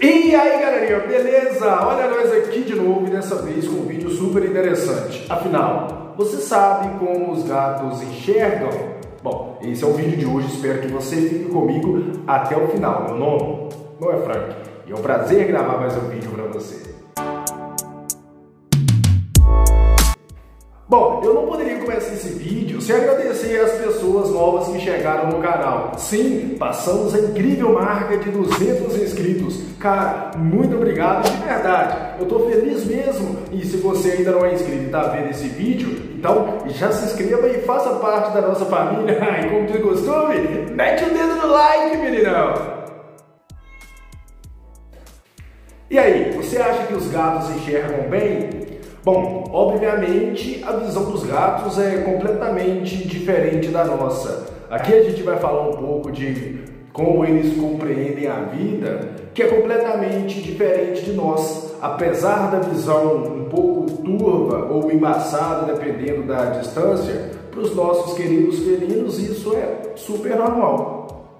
E aí galerinha, beleza? Olha nós aqui de novo e dessa vez com um vídeo super interessante. Afinal, você sabe como os gatos enxergam? Bom, esse é o vídeo de hoje, espero que você fique comigo até o final. Meu nome não é Frank e é um prazer gravar mais um vídeo para você. Bom, eu não poderia começar esse vídeo sem agradecer as pessoas novas que chegaram no canal. Sim, passamos a incrível marca de 200 inscritos. Cara, muito obrigado de verdade. Eu tô feliz mesmo. E se você ainda não é inscrito e está vendo esse vídeo, então já se inscreva e faça parte da nossa família. E como de costume, mete o dedo no like, meninão. E aí, você acha que os gatos enxergam bem? Bom, obviamente a visão dos gatos é completamente diferente da nossa. Aqui a gente vai falar um pouco de como eles compreendem a vida, que é completamente diferente de nós. Apesar da visão um pouco turva ou embaçada, dependendo da distância, para os nossos queridos felinos isso é super normal.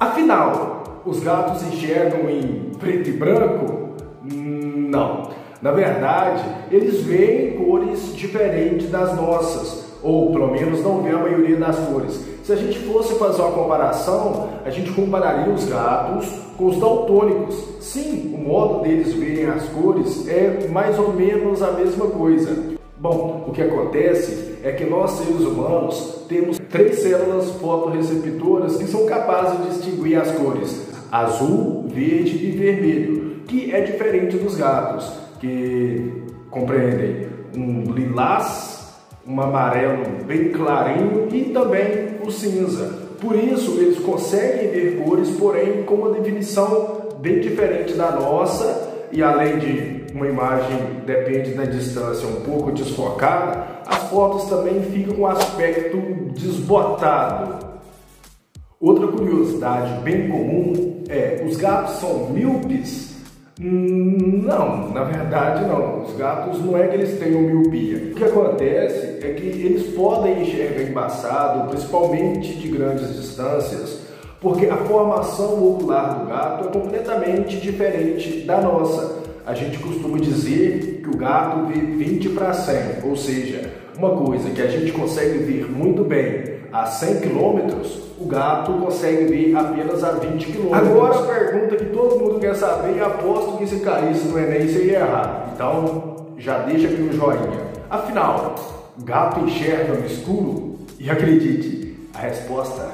Afinal, os gatos enxergam em preto e branco? Não. Na verdade, eles veem cores diferentes das nossas, ou pelo menos não vê a maioria das cores. Se a gente fosse fazer uma comparação, a gente compararia os gatos com os daltônicos. Sim, o modo deles verem as cores é mais ou menos a mesma coisa. Bom, o que acontece é que nós seres humanos temos três células fotorreceptoras que são capazes de distinguir as cores azul, verde e vermelho, que é diferente dos gatos que compreendem um lilás, um amarelo bem clarinho e também o cinza. Por isso, eles conseguem ver cores, porém com uma definição bem diferente da nossa e além de uma imagem, depende da distância, um pouco desfocada, as fotos também ficam com um aspecto desbotado. Outra curiosidade bem comum é os gatos são míopes não, na verdade não. Os gatos não é que eles tenham miopia. O que acontece é que eles podem enxergar embaçado, principalmente de grandes distâncias, porque a formação ocular do gato é completamente diferente da nossa. A gente costuma dizer que o gato vê 20 para 100, ou seja, uma coisa que a gente consegue ver muito bem a 100 km, o gato consegue ver apenas a 20 km. Agora a pergunta que todo mundo quer saber aposto que se caísse no Enem seria errado. Então já deixa aqui o joinha. Afinal, gato enxerga no escuro? E acredite, a resposta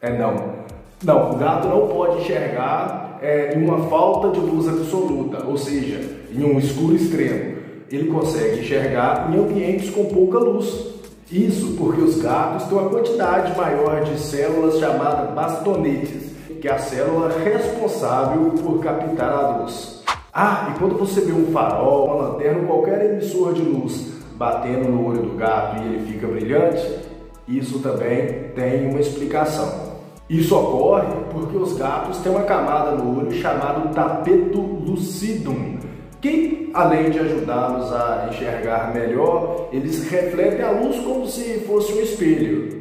é não. Não, o gato não pode enxergar é, em uma falta de luz absoluta, ou seja, em um escuro extremo. Ele consegue enxergar em ambientes com pouca luz, isso porque os gatos têm uma quantidade maior de células chamadas bastonetes, que é a célula responsável por captar a luz. Ah, e quando você vê um farol, uma lanterna qualquer emissor de luz batendo no olho do gato e ele fica brilhante, isso também tem uma explicação. Isso ocorre porque os gatos têm uma camada no olho chamada tapeto lucidum, que, além de ajudá-los a enxergar melhor, eles refletem a luz como se fosse um espelho.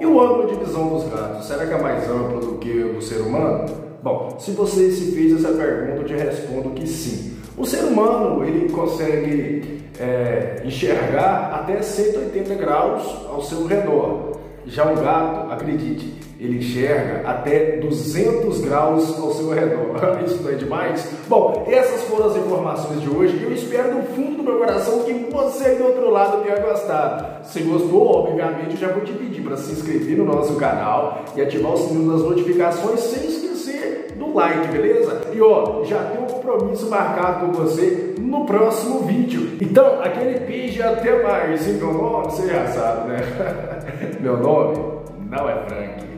E o ângulo de visão dos gatos, será que é mais amplo do que o do ser humano? Bom, se você se fez essa pergunta, eu te respondo que sim. O ser humano ele consegue é, enxergar até 180 graus ao seu redor. Já um gato, acredite, ele enxerga até 200 graus ao seu redor. Isso não é demais? Bom, essas foram as informações de hoje. Eu espero do fundo do meu coração que você do outro lado tenha gostado. Se gostou, obviamente, eu já vou te pedir para se inscrever no nosso canal e ativar o sininho das notificações sem esquecer do like, beleza? E ó, já tem um compromisso marcado com você no próximo vídeo. Então, aquele beijo até mais. E meu nome, você já sabe, né? meu nome não é Frank.